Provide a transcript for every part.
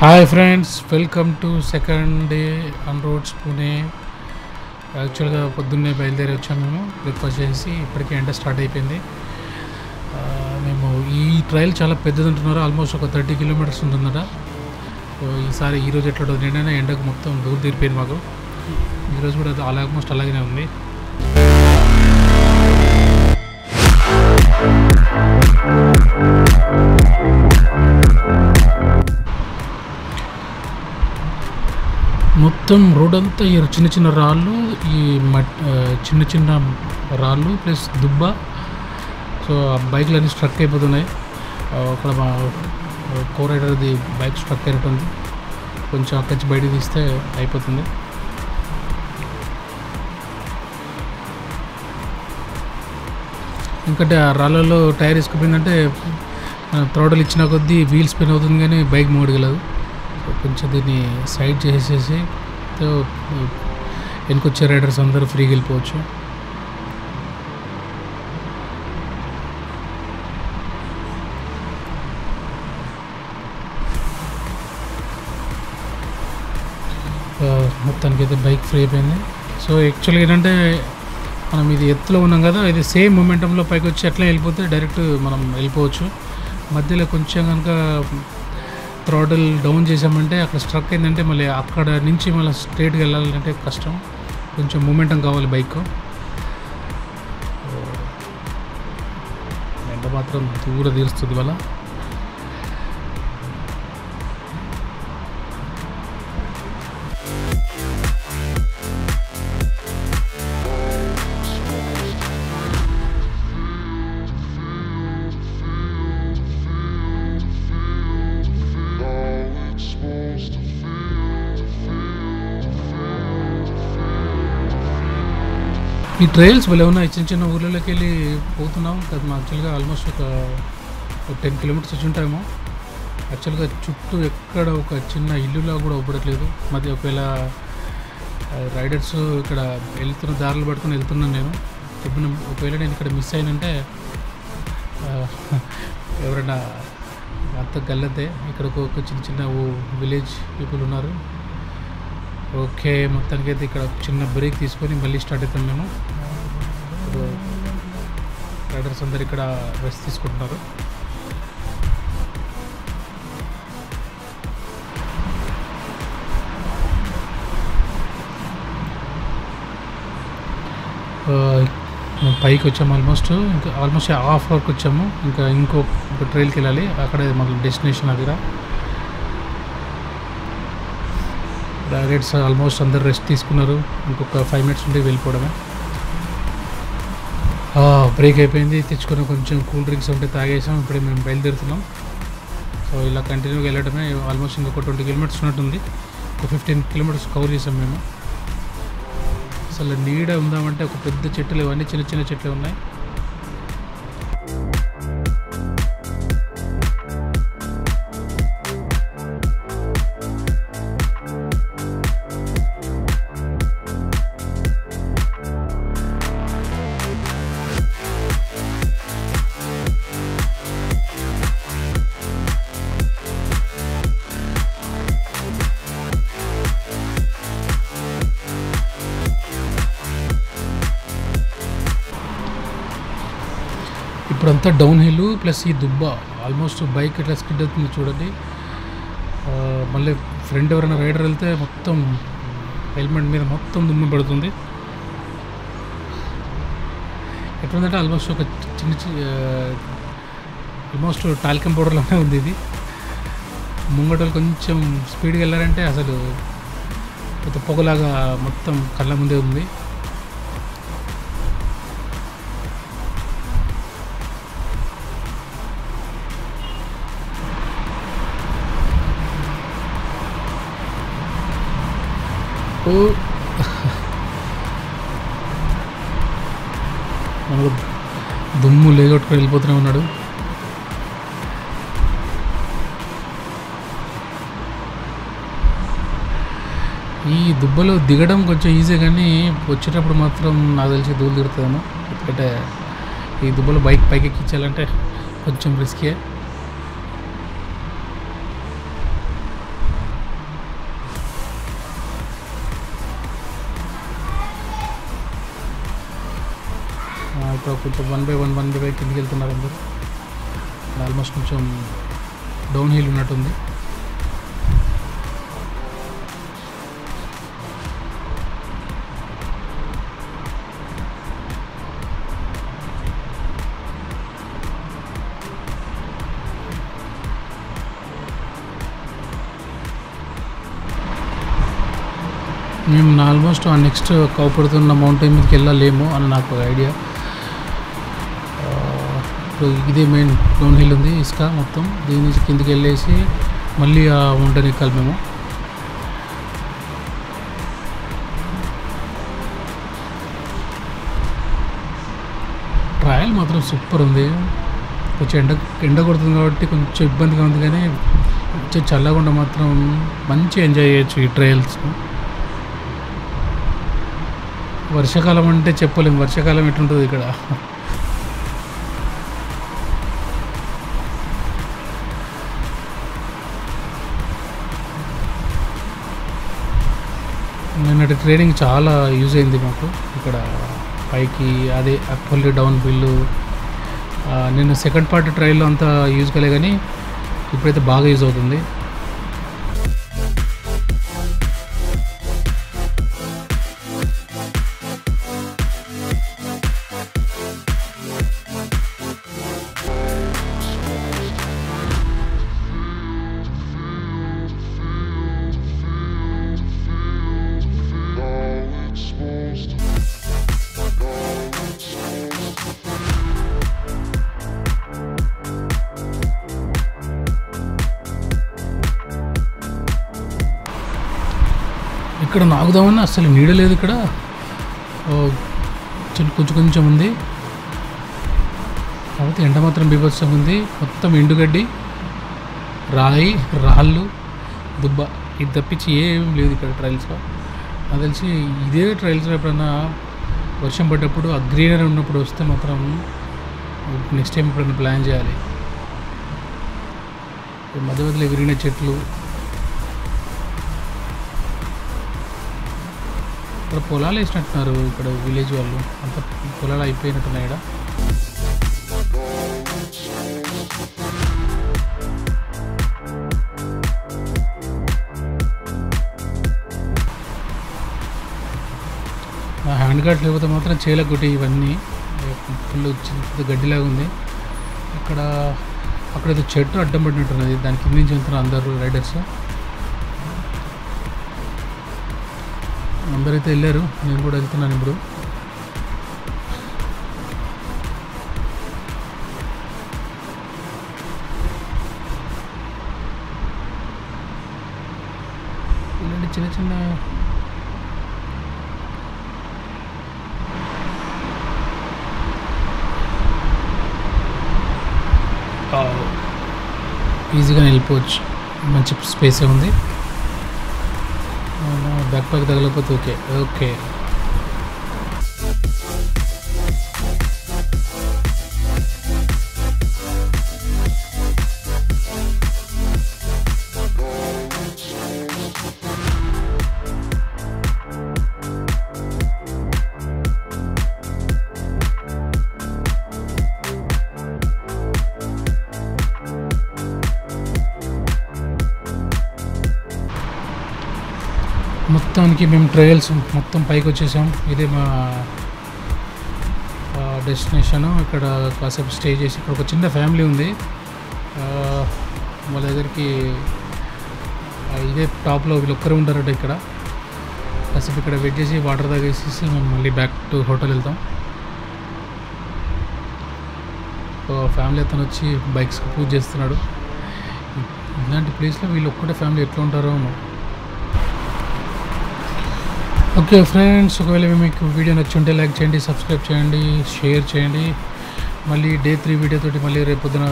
Hi friends welcome to second day on roads Pune యాక్చువల్గా పొద్దున్నే బయలుదేరి వచ్చాము మేము. బ్రేక్ఫాస్ట్ చేసి ఇప్పటికే ఎండ స్టార్ట్ అయిపోయింది. మేము ఈ ట్రైల్ చాలా పెద్దది అంటున్నారు ఆల్మోస్ట్ ఒక థర్టీ కిలోమీటర్స్ ఉంటుందట సో ఈసారి ఈ రోజు ఎట్లా నిండైనా ఎండకు మొత్తం దూరం తీరిపోయింది మాకు. ఈరోజు కూడా అలా ఆల్మోస్ట్ అలాగనే ఉంది. మొత్తం రోడ్ అంతా ఈ చిన్న చిన్న రాళ్ళు ఈ మట్ చిన్న చిన్న రాళ్ళు ప్లస్ దుబ్బ. సో ఆ బైక్లు అన్నీ స్ట్రక్ అయిపోతున్నాయి. అక్కడ మా కో రైడర్ది బైక్ స్ట్రక్ అయినట్టుంది. కొంచెం అక్కడి బయటకు తీస్తే అయిపోతుంది. ఇంకంటే ఆ రాళ్ళలో టైర్ వేసుకుపోయిందంటే త్రోడలు ఇచ్చిన కొద్దీ వీల్ స్పిన్ అవుతుంది కానీ బైక్ మోడగలదు. కొంచెం దీన్ని సైడ్ చేసేసి వెనుకొచ్చే రైడర్స్ అందరూ ఫ్రీగా వెళ్ళిపోవచ్చు. మొత్తానికి అయితే బైక్ ఫ్రీ అయిపోయింది. సో యాక్చువల్గా ఏంటంటే మనం ఇది ఎత్తులో ఉన్నాం కదా ఇది సేమ్ మూమెంటంలో పైకి వచ్చి ఎట్లా వెళ్ళిపోతే డైరెక్ట్ మనం వెళ్ళిపోవచ్చు. మధ్యలో కొంచెం కనుక థ్రాడల్ డౌన్ చేసామంటే అక్కడ స్ట్రక్ అయిందంటే మళ్ళీ అక్కడ నుంచి మళ్ళీ స్ట్రేట్గా వెళ్ళాలంటే కష్టం. కొంచెం మూమెంటం కావాలి బైక్ ఎండ మాత్రం దూర తీరుస్తుంది వల్ల ఈ ట్రైల్స్ భలే ఉన్నాయి. చిన్న చిన్న ఊర్లలోకి వెళ్ళి పోతున్నాం. కదా మా యాక్చువల్గా ఆల్మోస్ట్ ఒక టెన్ కిలోమీటర్స్ వచ్చి ఉంటాయేమో యాక్చువల్గా చుట్టూ ఎక్కడ ఒక చిన్న ఇల్లులా కూడా అవ్వడట్లేదు మధ్య ఒకవేళ రైడర్స్ ఇక్కడ వెళ్తున్న దారులు పట్టుకొని వెళ్తున్నాను నేను. చెప్పిన ఒకవేళ నేను ఇక్కడ మిస్ అయినంటే ఎవరైనా అంత గల్లతే ఇక్కడ ఒక ఒక చిన్న చిన్న విలేజ్ పీపుల్ ఉన్నారు. ఓకే మొత్తానికి అయితే ఇక్కడ చిన్న బ్రేక్ తీసుకొని మళ్ళీ స్టార్ట్ అవుతాం మేము. ఇప్పుడు రైడర్స్ అందరు ఇక్కడ రెస్ట్ తీసుకుంటున్నారు. పైకి వచ్చాము ఆల్మోస్ట్. ఇంకా ఆల్మోస్ట్ హాఫ్ అవర్కి వచ్చాము. ఇంకా ఇంకో ట్రైల్కి వెళ్ళాలి. అక్కడే మన డెస్టినేషన్ దగ్గర రైడర్స్ ఆల్మోస్ట్ అందరు రెస్ట్ తీసుకున్నారు. ఇంకొక ఫైవ్ మినిట్స్ ఉంటే వెళ్ళిపోవడమే. బ్రేక్ అయిపోయింది. తెచ్చుకున్న కొంచెం కూల్ డ్రింక్స్ ఉంటే తాగేసాం. ఇప్పుడే మేము బయలుదేరుతున్నాం. సో ఇలా కంటిన్యూగా వెళ్ళడమే. ఆల్మోస్ట్ ఇంకొక ట్వంటీ కిలోమీటర్స్ ఉన్నట్టుంది. ఒక ఫిఫ్టీన్ కిలోమీటర్స్ కవర్ చేసాం మేము. అసలు నీడ ఉందామంటే ఒక పెద్ద చెట్లు ఇవన్నీ చిన్న చిన్న చెట్లు ఉన్నాయి. ఇప్పుడంతా డౌన్ హిల్ ప్లస్ ఈ దుబ్బ. ఆల్మోస్ట్ బైక్ ఎట్లా స్కిడ్ అవుతుంది చూడండి. మళ్ళీ ఫ్రెండ్ ఎవరైనా రైడర్ వెళ్తే మొత్తం హెల్మెట్ మీద మొత్తం దుమ్ము పడుతుంది. ఎట్లుందంటే ఆల్మోస్ట్ ఒక చిన్న ఆల్మోస్ట్ టాల్కమ్ పౌడర్లోనే ఉంది ఇది. ముంగటలు కొంచెం స్పీడ్గా వెళ్ళారంటే అసలు కొంత పొగలాగా మొత్తం కళ్ళ ముందే ఉంది. ఓ. దుమ్ము లేగొట్టుకొని వెళ్ళిపోతూనే ఉన్నాడు. ఈ దుబ్బలో దిగడం కొంచెం ఈజీ కానీ వచ్చేటప్పుడు మాత్రం నాకు తెలిసి దూలు తిరుగుతాను ఎందుకంటే ఈ దుబ్బలో బైక్ పైకి ఎక్కించాలంటే కొంచెం రిస్కే ఇప్పుడు కొంచెం one by one one by by కిందకి వెళ్తున్నారు అందరూ. ఆల్మోస్ట్ కొంచెం డౌన్ హిల్ ఉన్నట్టుంది. మేము ఆల్మోస్ట్ ఆ నెక్స్ట్ కౌపడుతున్న మౌంటైన్ మీదకి వెళ్ళలేము అని నాకు ఐడియా ఇప్పుడు ఇదే మెయిన్ డౌన్ హిల్ ఉంది ఇసుక మొత్తం. దీని నుంచి కిందికి వెళ్ళేసి మళ్ళీ ఆ మౌంటైన్ ఎక్కాలి మేము. ట్రయల్ మాత్రం సూపర్ ఉంది. కొంచెం ఎండ ఎండ కొడుతుంది కాబట్టి కొంచెం ఇబ్బందిగా ఉంది కానీ కొంచెం చల్లకుండా మాత్రం మంచి ఎంజాయ్ చేయొచ్చు ఈ ట్రయల్స్ వర్షాకాలం అంటే చెప్పలేము వర్షాకాలం ఎట్లుంటుంది ఇక్కడ? నిన్నటి ట్రైనింగ్ చాలా యూజ్ అయింది మాకు. ఇక్కడ పైకి అదే అప్పల్లి డౌన్ బిల్లు. నేను సెకండ్ పార్ట్ ట్రైల్లో అంతా యూజ్ కాలే కానీ ఇప్పుడైతే బాగా యూజ్ అవుతుంది. ఇక్కడ నాకుదామని అసలు నీడ లేదు ఇక్కడ. కొంచెం కొంచెం ఉంది. కాబట్టి ఎండ మాత్రం బీభత్సం ఉంది. మొత్తం ఎండుగడ్డి రాయి రాళ్ళు దుబ్బ. ఇది తప్పించి ఏం లేదు ఇక్కడ ట్రయల్స్లో నాకు తెలిసి ఇదే ట్రయల్స్లో ఎప్పుడన్నా వర్షం పడ్డప్పుడు ఆ గ్రీనరీ ఉన్నప్పుడు వస్తే మాత్రం నెక్స్ట్ టైం ఎప్పుడైనా ప్లాన్ చేయాలి. మధ్య మధ్యలో ఎగిరిన చెట్లు ఇక్కడ పొలాలు వేసినట్టున్నారు ఇక్కడ విలేజ్ వాళ్ళు. అంత పొలాలు అయిపోయినట్టున్నాయి ఇక్కడ. ఆ హ్యాండ్ గార్డ్ లేకపోతే మాత్రం చేయలగొట్టి ఇవన్నీ ఫుల్ చిన్న గడ్డిలాగా ఉంది. ఇక్కడ అక్కడ చెట్టు అడ్డం పడినట్టున్నది. దాని కింద నుంచి వెళ్తున్నారు అందరు రైడర్స్. అందరైతే వెళ్ళారు. నేను కూడా వెళ్తున్నాను ఇప్పుడు. ఇలాంటి చిన్న చిన్న ఈజీగా వెళ్ళిపోవచ్చు. మంచి స్పేసే ఉంది. బ్యాక్ ప్యాక్ తగలకపోతే ఓకే ఓకే మొత్తానికి మేము ట్రయల్స్ మొత్తం పైకి వచ్చేసాం. ఇదే మా డెస్టినేషన్ ఇక్కడ కాసేపు స్టే చేసి ఇక్కడ ఒక చిన్న ఫ్యామిలీ ఉంది. వాళ్ళ దగ్గరికి ఇదే టాప్లో వీళ్ళు ఒక్కరే ఉంటారట ఇక్కడ. కాసేపు ఇక్కడ వెయిట్ చేసి వాటర్ తాగేసేసి మేము మళ్ళీ బ్యాక్ టు హోటల్ వెళ్తాం. ఫ్యామిలీ అతను వచ్చి బైక్స్కి పూజ చేస్తున్నాడు. ఇలాంటి ప్లేస్లో వీళ్ళు ఒక్కటే ఫ్యామిలీ ఎట్లా ఉంటారో ఓకే ఫ్రెండ్స్ ఒకవేళ మీకు వీడియో నచ్చుంటే లైక్ చేయండి సబ్స్క్రైబ్ చేయండి షేర్ చేయండి మళ్ళీ డే త్రీ వీడియో తోటి మళ్ళీ రేపు పొద్దున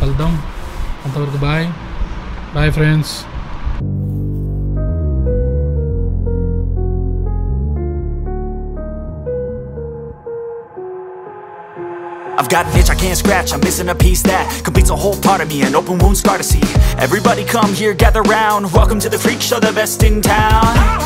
కలుద్దాం అంతవరకు bye bye friends I've got an itch I can't scratch, I'm missing a piece that completes a whole part of me, an open wound scar to see. Everybody come here, gather round, welcome to the freak show, the best in town.